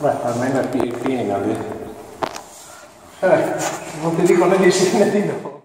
Beh, almeno è piena lì. Eh. eh, non ti dico né di sì né di no.